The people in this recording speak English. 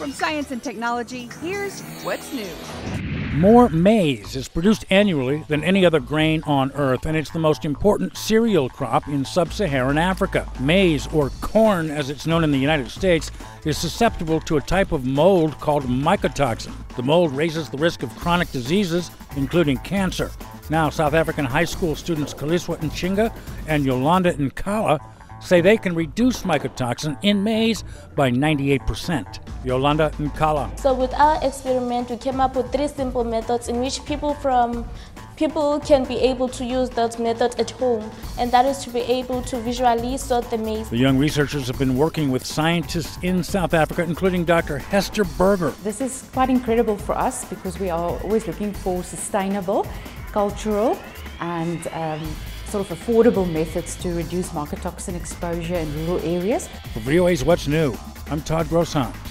From Science and Technology, here's what's new. More maize is produced annually than any other grain on Earth, and it's the most important cereal crop in sub Saharan Africa. Maize, or corn as it's known in the United States, is susceptible to a type of mold called mycotoxin. The mold raises the risk of chronic diseases, including cancer. Now, South African high school students Kaliswa Nchinga and Yolanda Nkala say they can reduce mycotoxin in maize by 98%. Yolanda Nkala. So with our experiment, we came up with three simple methods in which people from people can be able to use that method at home, and that is to be able to visually sort the maize. The young researchers have been working with scientists in South Africa, including Dr. Hester Burger. This is quite incredible for us because we are always looking for sustainable, cultural, and um, sort of affordable methods to reduce mycotoxin exposure in rural areas. For VOA's What's New, I'm Todd Grossant.